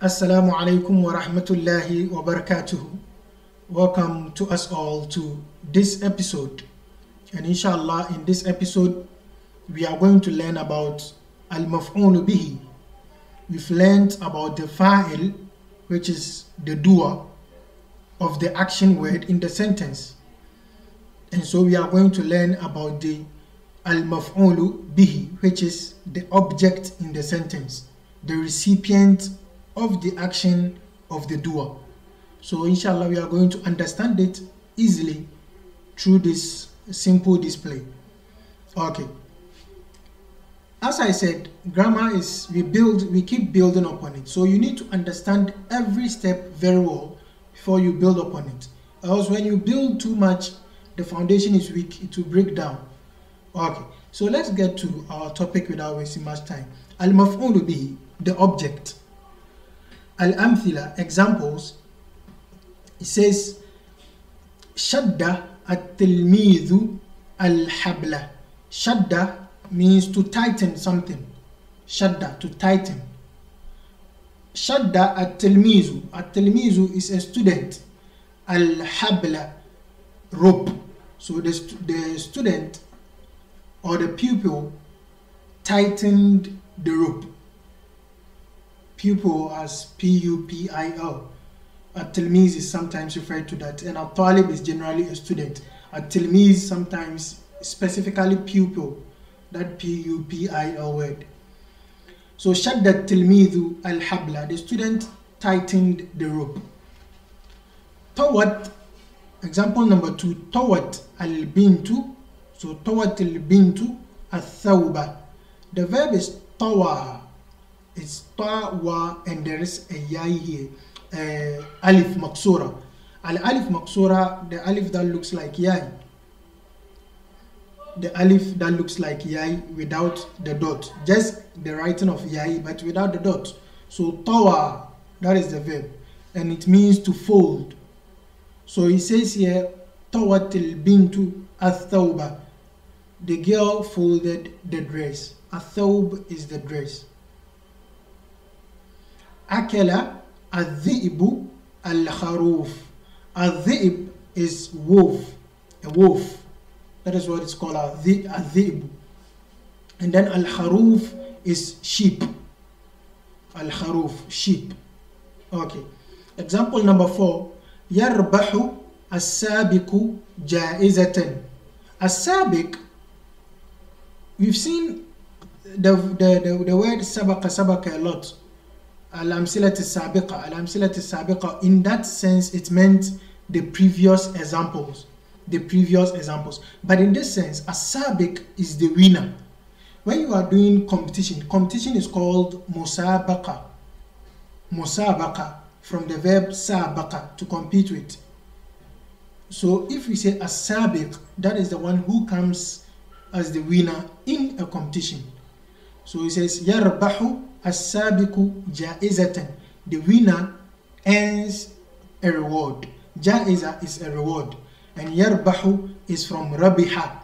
Assalamu alaikum wa rahmatullahi wa barakatuhu. Welcome to us all to this episode. And inshallah, in this episode, we are going to learn about al maf'ul bihi. We've learned about the fa'il, which is the doer of the action word in the sentence. And so we are going to learn about the al maf'ul bihi, which is the object in the sentence, the recipient of the action of the doer. So inshallah we are going to understand it easily through this simple display. Okay. As I said, grammar is we build we keep building upon it. So you need to understand every step very well before you build upon it. Else when you build too much, the foundation is weak, it will break down. Okay. So let's get to our topic without wasting much time. Al-maf'ul bihi, the object. Al-amthila, examples. It says, Shadda at-tilmidhu al-habla. Shadda means to tighten something. Shadda, to tighten. Shadda at-tilmizu. At-tilmizu is a student. Al-habla, rope. So the, the student or the pupil tightened the rope. Pupil as P-U-P-I-L. A tilmiz is sometimes referred to that, and a talib is generally a student. A tilmiz sometimes specifically pupil, that P-U-P-I-L word. So shadda tilmizu al-habla, the student tightened the rope. Tawat, example number two, tawat al-bintu, so tawat al-bintu al-thawba. The verb is tawa, it's tawa, and there is a yai here uh, alif maksura. Al alif maksura, the alif that looks like yai. The alif that looks like yai without the dot. Just the writing of yai, but without the dot. So tawa, that is the verb, and it means to fold. So he says here, tawatil bintu athawba. The girl folded the dress. Athawb is the dress. Akela الذئب الخروف الذئب is wolf a wolf that is what it's called الذئب and then al-kharuf is sheep al-kharuf sheep okay example number four يربح السابق جائزة السابق we've seen the, the, the, the word سبق سبق a lot In that sense, it meant the previous examples. The previous examples. But in this sense, sabiq is the winner. When you are doing competition, competition is called musabaqa. Musabaqa, from the verb sabaqa, to compete with. So if we say a sabiq, that is the one who comes as the winner in a competition. So he says, yarbahu Asabiku Jaizatan. The winner earns a reward. Jaiza is a reward. And Yarbahu is from Rabiha.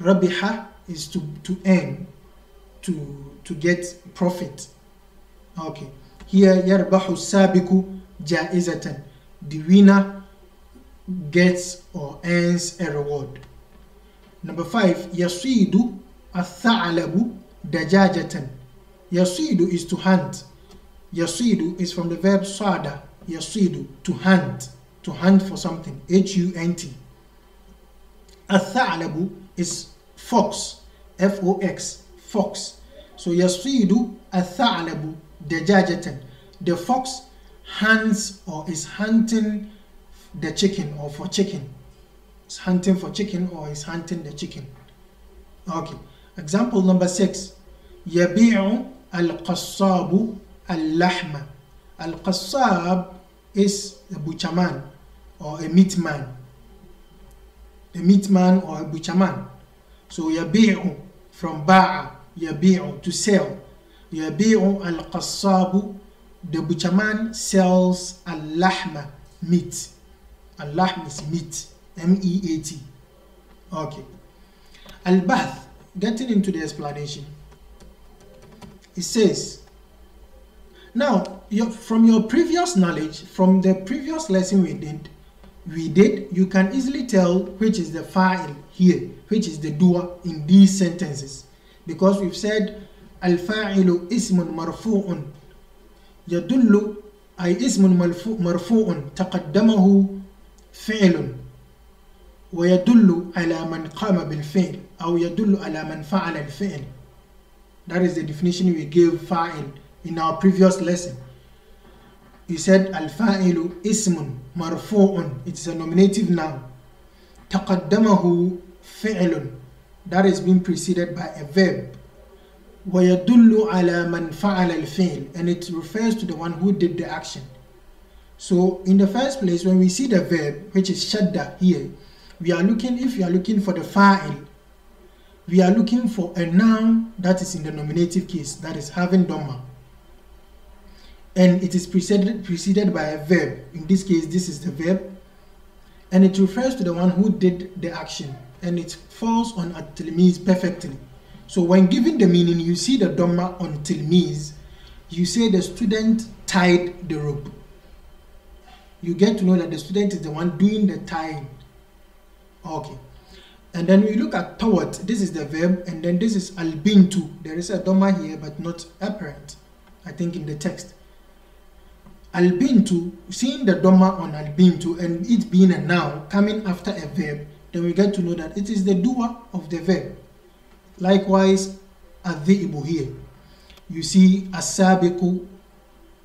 Rabiha is to, to earn, to, to get profit. Okay. Here Yarbahu Sabiku Jaizatan. The winner gets or earns a reward. Number five, Yasidu Atha'alabu dajajatan. Yasuidu is to hunt. Yasuidu is from the verb swada Yasuidu, to hunt, to hunt for something. H-U-N-T. Atha'labu is fox. F-O-X, fox. So yasuidu atha'labu dajajatan. The fox hunts or is hunting the chicken or for chicken. It's hunting for chicken or is hunting the chicken. Okay. Example number six. يبيع al-qassabu al-lahma. Al-qassab is a butcherman or a meatman. A meatman or a butcherman. So يبيع from ba'a, يبيع to sell. يبيع al-qassabu, the butcherman sells al-lahma, meat. Al-lahm is meat, M-E-A-T. Okay. Al-bath getting into the explanation, it says, now your, from your previous knowledge, from the previous lesson we did, we did, you can easily tell which is the fa'il here, which is the doer in these sentences, because we've said al-fa'ilu ismun marfu'un. Yadullu ay ismun marfu'un taqaddamahu fi'lun. ويدل على من قام بالفعل أو يدل على من فعل الفعل That is the definition we gave fa'il in our previous lesson. He said al-fa'ilu ismun marfu'un. It's a nominative noun. تقدمه فعل. That is being preceded by a verb. ويدل على من فعل الفعل and it refers to the one who did the action. So in the first place when we see the verb which is shadda here we are looking if we are looking for the fa'il we are looking for a noun that is in the nominative case that is having dhamma and it is preceded preceded by a verb in this case this is the verb and it refers to the one who did the action and it falls on at-tilmiz perfectly so when giving the meaning, you see the Dhamma on tilmiz, you say the student tied the rope. You get to know that the student is the one doing the tying. Okay. And then we look at toward, this is the verb, and then this is albintu. There is a doma here, but not apparent, I think, in the text. Albintu, seeing the doma on albintu and it being a noun coming after a verb, then we get to know that it is the doer of the verb. Likewise, adhibu here. You see asabiku,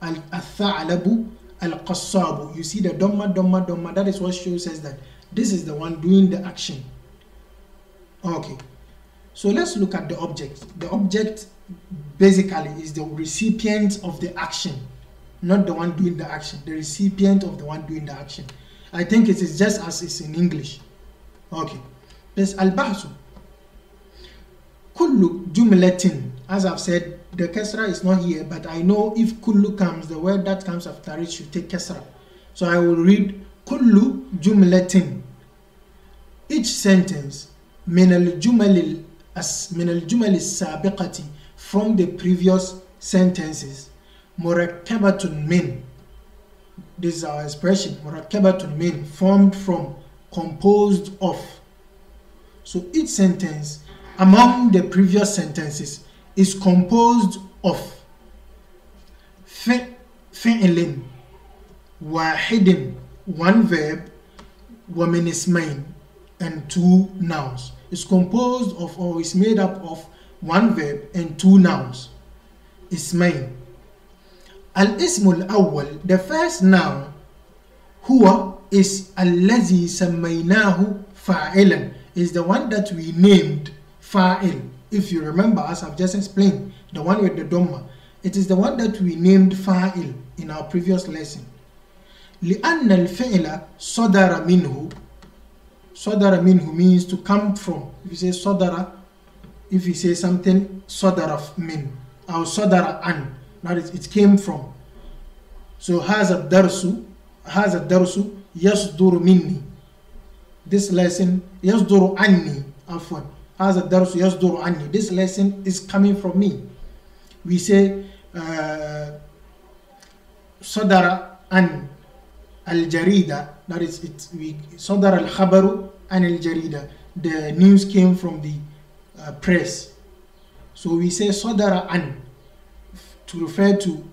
al-tha'alabu, al-qassabu. You see the doma, doma, doma. That is what shows us that this is the one doing the action. Okay. So let's look at the object. The object basically is the recipient of the action, not the one doing the action. The recipient of the one doing the action. I think it is just as it's in English. Okay. There's al-bahsu. Kullu jumlatin. As I've said, the kasra is not here, but I know if kullu comes, the word that comes after it should take kasra. So I will read kullu jumlatin. Each sentence من الجمل من الجمل السابقة from the previous sentences مركبة من this is our expression مركبة من formed from composed of so each sentence among the previous sentences is composed of فعل واحد one verb ومن اسمين and two nouns is composed of or is made up of one verb and two nouns اسمين الاسم الأول the first noun هو is الذي سميناه فاعلا is the one that we named fa'il. If you remember, as I've just explained, the one with the dhamma, it is the one that we named fa'il in our previous lesson. لأن الفعل صدر منه Sodara minhu means to come from. If you say Sodara, if you say something Sodara min, our Sodara an, that is, it came from. So Hazad Darsu, a Darsu, Yasduru minni. This lesson, Yasduru anni, afwan. Hazad Darsu, Yasduru anni. This lesson is coming from me. We say, uh, Sodara an, الجريدة that is it we صدر الخبر عن الجريدة the news came from the uh, press so we say صدر عن to refer to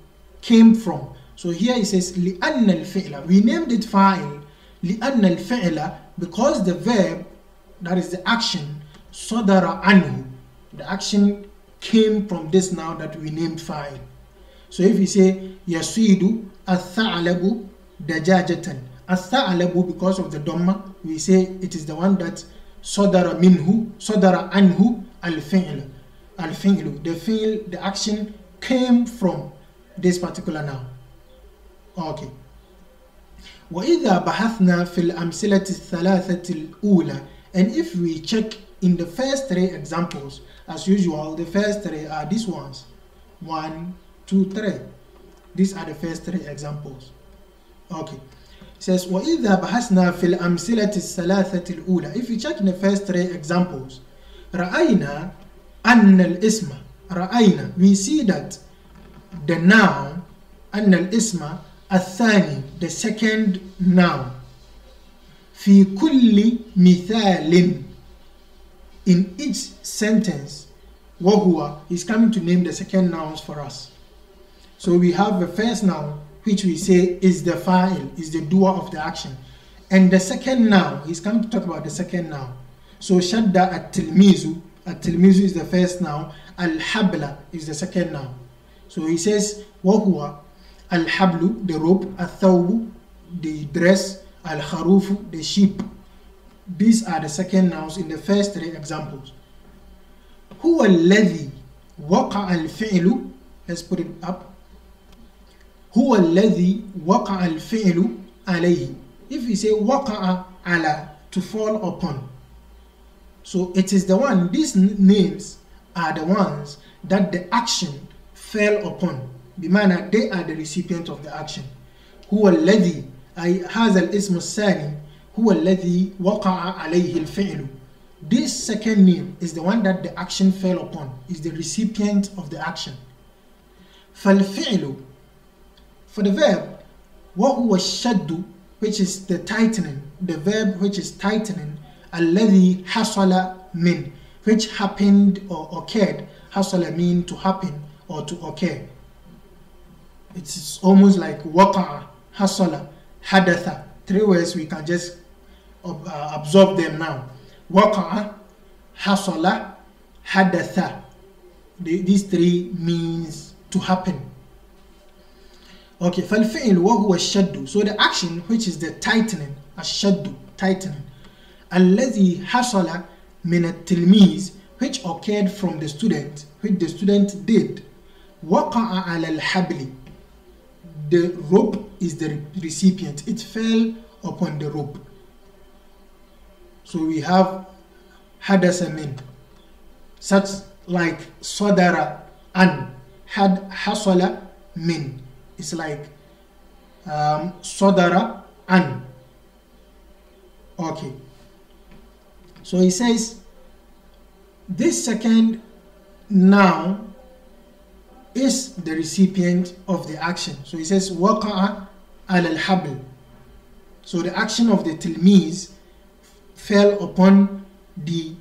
came from so here it says لأن الفعل we named it فاعل لأن الفعل because the verb that is the action Sodara anhu. The action came from this now that we named fa'il. So if we say yasidu atha'alabu dajajatan. Atha'alabu because of the dhamma, we say it is the one that sodara minhu, sodara anhu al-fi'l. Al-fi'lu. The fi'l, the action came from this particular noun. Okay. وإذا بحثنا في الأمثلة الثلاثة الأولى and if we check in the first three examples, as usual, the first three are these ones. One, two, three. These are the first three examples. Okay. It says, وَإِذَا بَحَثْنَا فِي الْأَمْثِلَةِ الثَّلَاثَةِ الْأُولَى If you check in the first three examples, رَأَيْنَا أَنَّ الْإِسْمَ رَأَيْنَا We see that the noun أن الاسم الثاني the second noun في كل مثال in each sentence وهو is coming to name the second nouns for us so we have the first noun which we say is the fa'il, is the doer of the action. And the second noun, he's coming to talk about the second noun. So shadda at-tilmizu, at-tilmizu is the first noun, al-habla is the second noun. So he says, wahuwa, al-hablu, the rope, al-thawbu, the dress, al-kharufu, the sheep. These are the second nouns in the first three examples. Huwa alladhi waqa al-fi'lu, let's put it up, هو الذي وقع الفعل عليه if we say وقع على to fall upon so it is the one these names are the ones that the action fell upon بمعنى they are the recipient of the action هو الذي أي هذا الاسم الثاني هو الذي وقع عليه الفعل this second name is the one that the action fell upon is the recipient of the action فالفعل for the verb وهو الشد which is the tightening the verb which is tightening الذي حصل من which happened or occurred حصل mean to happen or to occur it's almost like وقع حصل حدث three words we can just uh, absorb them now وقع حصل حدث these three means to happen okay فالفعل وهو الشد so the action which is the tightening الشد tightening الذي حصل من التلميذ which occurred from the student which the student did وقع على الحبل the rope is the recipient it fell upon the rope so we have hadasa min such like sadara an had hasala min it's like um, sodara an. Okay. So he says this second noun is the recipient of the action. So he says waqa'a al habl. So the action of the tilmiz fell upon the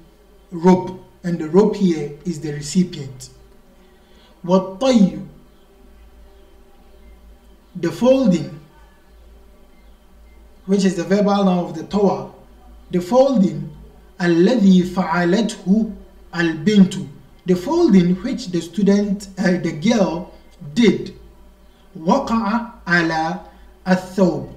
rope and the rope here is the recipient. What The folding, which is the verbal noun of the Torah, the folding, الذي فعلته البنت the folding which the student, uh, the girl did, وقع على الثوب.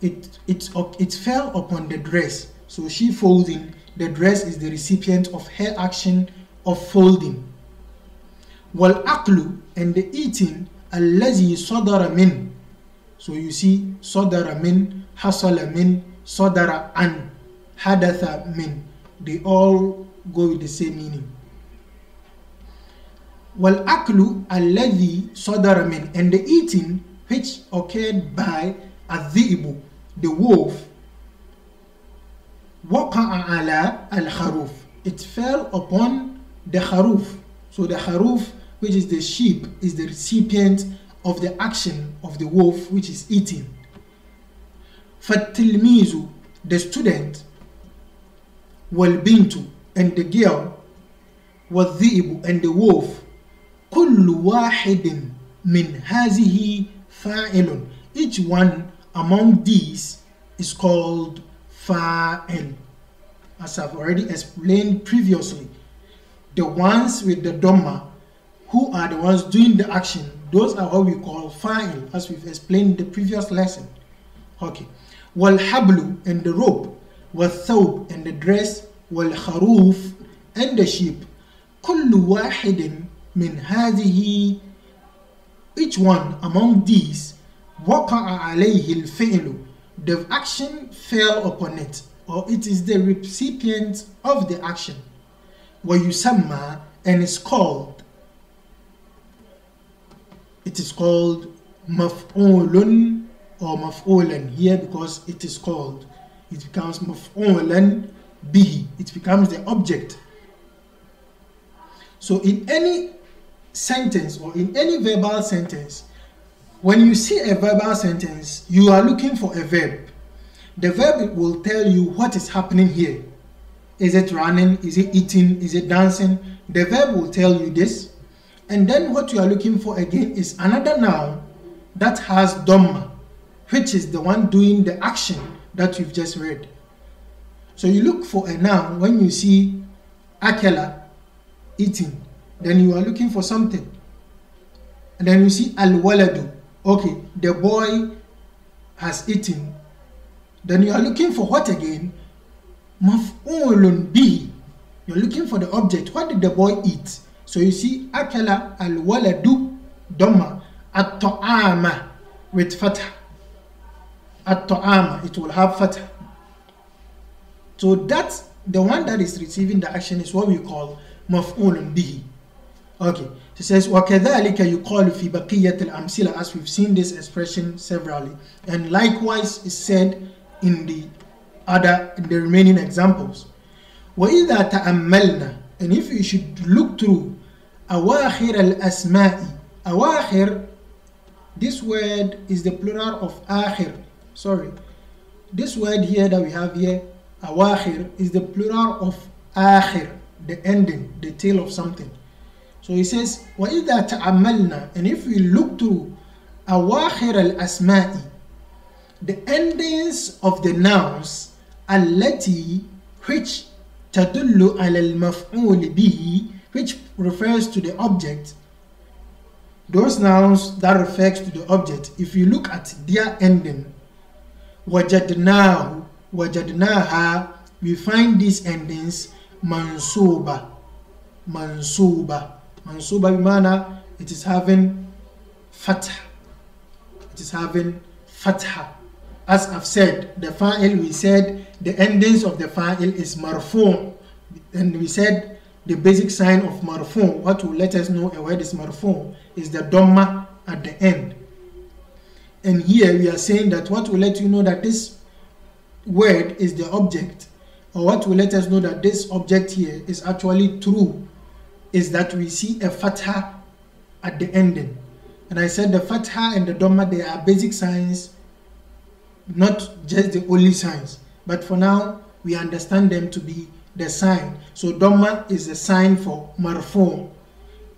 It, it, it fell upon the dress. So she folding, the dress is the recipient of her action of folding. والأكل and the eating الذي صدر من. so you see, sodara min, hasala min, sodara an, hadatha min. They all go with the same meaning. Wal aklu alladhi sodara min. And the eating which occurred by adhibu, the wolf, waqa'a ala al-kharuf. It fell upon the kharuf. So the kharuf, which is the sheep, is the recipient of the action of the wolf which is eating فالتلميذ the student والبنت and the girl والذئب and the wolf كل واحد من هذه فاعل each one among these is called fa'il as I've already explained previously the ones with the dhamma who are the ones doing the action those are what we call fa'il as we've explained in the previous lesson okay wal hablu and the rope wal thawb and the dress wal kharuf and the sheep كل واحد من هذه each one among these وقع عليه الفعل the action fell upon it or it is the recipient of the action ويسمى and is called it is called maf'ulun or maf'ulan here because it is called it becomes maf'ulan bihi it becomes the object. So in any sentence or in any verbal sentence when you see a verbal sentence you are looking for a verb. The verb will tell you what is happening here. Is it running? Is it eating? Is it dancing? The verb will tell you this. And then what you are looking for again is another noun that has dhamma, which is the one doing the action that you've just read. So you look for a noun when you see akela, eating, then you are looking for something. And then you see al waladu, okay, the boy has eaten. Then you are looking for what again? Maf'ulun bihi. You're looking for the object. What did the boy eat? So you see akala al waladu dhamma at ta'ama with fatah. At ta'ama, it will have fatah. So that's the one that is receiving the action is what we call maf'ulun bihi. Okay, it says وَكَذَلِكَ يُقَالُ فِي بَقِيَّةِ الْأَمْثِلَةِ as we've seen this expression severally. And likewise is said in the other, in the remaining examples. وَإِذَا تَأَمَّلْنَا And if you should look through أَوَاخِرَ الْأَسْمَاءِ أَوَاخِر This word is the plural of آخِر. Sorry. This word here that we have here, أَوَاخِر, is the plural of آخِر, the ending, the tail of something. So he says, وَإِذَا تَأَمَّلْنَا And if we look through أَوَاخِرَ الْأَسْمَاءِ The endings of the nouns التي which تدل على المفعول به which refers to the object, those nouns that refers to the object, if you look at their ending, wajadnahu, wajadnaha, we find these endings mansuba, mansuba. Mansuba bimana, it is having fatha. It is having fatha. As I've said, the fa'il, we said the endings of the fa'il is marfu. And we said the basic sign of marfu what will let us know a word is marfu is the dhamma at the end and here we are saying that what will let you know that this word is the object or what will let us know that this object here is actually true is that we see a fatha at the ending. And I said the fatha and the dhamma, they are basic signs, not just the only signs. But for now, we understand them to be the sign. So Dhamma is the sign for marfu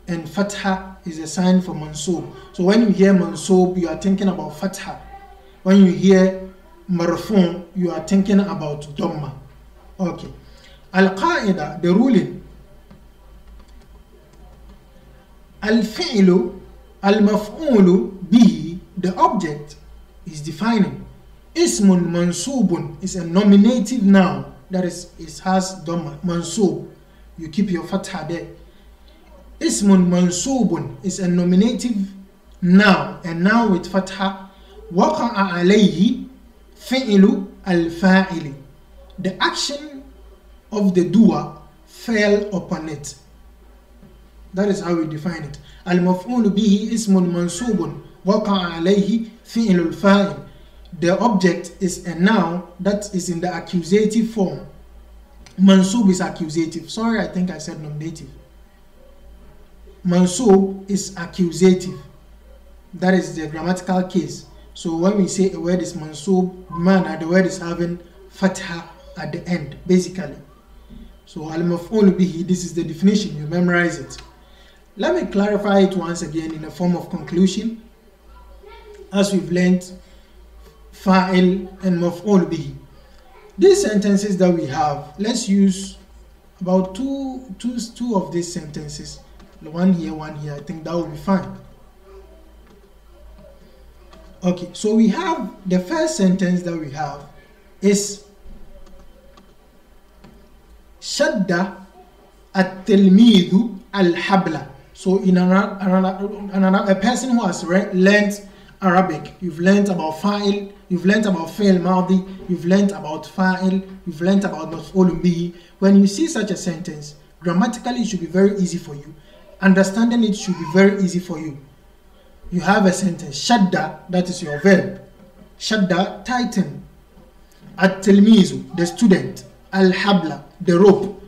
and Fatha is a sign for Mansub. So when you hear Mansub, you are thinking about Fatha. When you hear marfu, you are thinking about Dhamma. Okay. Al-Qaeda, the ruling. Al-Fi'lu, Al-Maf'ulu bihi, the object is defining. Ismun mansubun is a nominative noun that is has Dhamma, Mansub. You keep your fatha there. Ismun Mansubun is a nominative noun, and now with fatha. Waqa'a alayhi fi'lu al-fa'ili. The action of the doer fell upon it. That is how we define it. Al-maf'ul bihi ismun mansubun waqa'a alayhi fi'lu al-fa'il. The object is a noun that is in the accusative form. Mansub is accusative. Sorry, I think I said nominative. Mansub is accusative. That is the grammatical case. So when we say a word is mansub, man, the word is having fatha at the end, basically. So al-maf'ul bihi, this is the definition, you memorize it. Let me clarify it once again in a form of conclusion. As we've learned, fa'il and maf'ul bihi. These sentences that we have, let's use about two, two, two of these sentences. One here, one here. I think that will be fine. Okay, so we have the first sentence that we have is Shadda at-tilmidhu al-habla. So in another, another, another a person who has learned Arabic, you've learned about fa'il, you've learned about fa'il madi, you've learned about fa'il, you've learned about maf'ul bihi. When you see such a sentence, grammatically it should be very easy for you. Understanding it should be very easy for you. You have a sentence, shadda, that is your verb. Shadda, tighten. At-tilmizu, the student. Al-habla, the rope.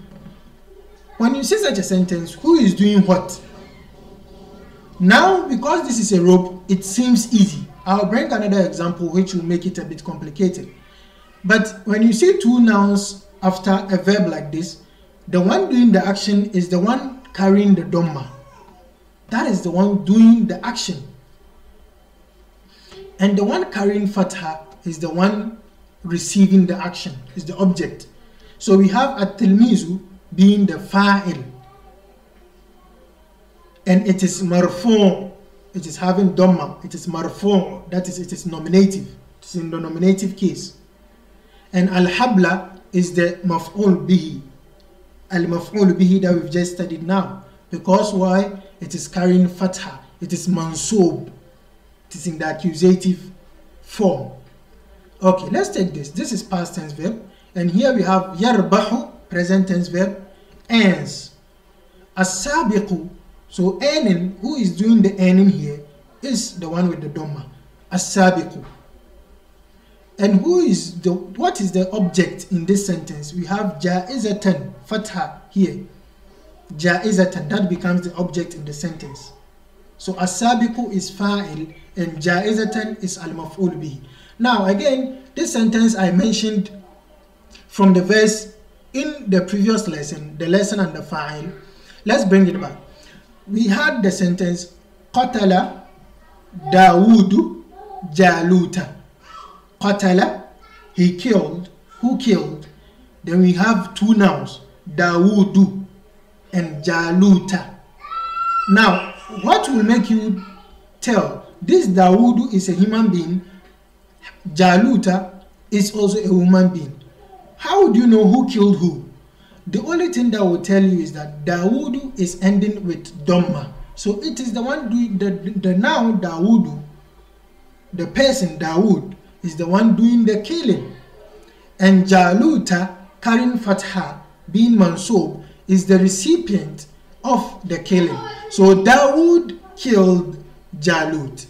When you see such a sentence, who is doing what? Now, because this is a rope, it seems easy. I'll bring another example which will make it a bit complicated. But when you see two nouns after a verb like this, the one doing the action is the one carrying the dhamma. That is the one doing the action. And the one carrying fatha is the one receiving the action, is the object. So we have at-tilmizu being the fa'il. And it is marfu' it is having dhamma, it is marfu', that is, it is nominative. It is in the nominative case. And al-habla is the maf'ul bihi. Al-maf'ul bihi that we've just studied now. Because why? It is carrying fatha. It is mansub. It is in the accusative form. Okay, let's take this. This is past tense verb. And here we have yarbahu, present tense verb, earns. As-sabiqu, so earning, who is doing the earning here, is the one with the dhamma. As-sabiqu. And who is the, what is the object in this sentence? We have ja'izatan, fatha here. Ja'izatan, that becomes the object in the sentence. So asabiku is fa'il and ja'izatan is al-maf'ul bihi. Now again, this sentence I mentioned from the verse in the previous lesson, the lesson and the fa'il. Let's bring it back. We had the sentence qatala Dawudu Jaluta. Qatala, he killed. Who killed? Then we have two nouns, Dawudu and Jaluta. Now, what will make you tell this Dawudu is a human being, Jaluta is also a human being? How would you know who killed who? The only thing that will tell you is that Dawudu is ending with Dhamma. So it is the one doing the, the noun Dawudu, the person Dawood, is the one doing the killing. And Jaluta, carrying Fatha, being Mansub, is the recipient of the killing. So Dawood killed Jalut.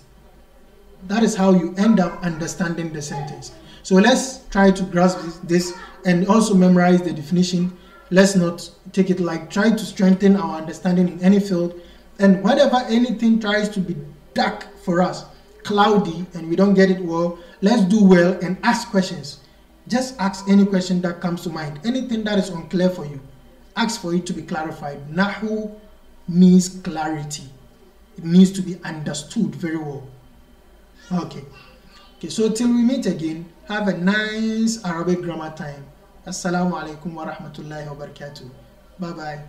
That is how you end up understanding the sentence. So let's try to grasp this and also memorize the definition. Let's not take it like try to strengthen our understanding in any field. And whenever anything tries to be dark for us, cloudy, and we don't get it well, let's do well and ask questions. Just ask any question that comes to mind. Anything that is unclear for you, ask for it to be clarified. Nahu means clarity. It needs to be understood very well. Okay. Okay, so till we meet again, have a nice Arabic grammar time. السلام عليكم ورحمة الله وبركاته. باي باي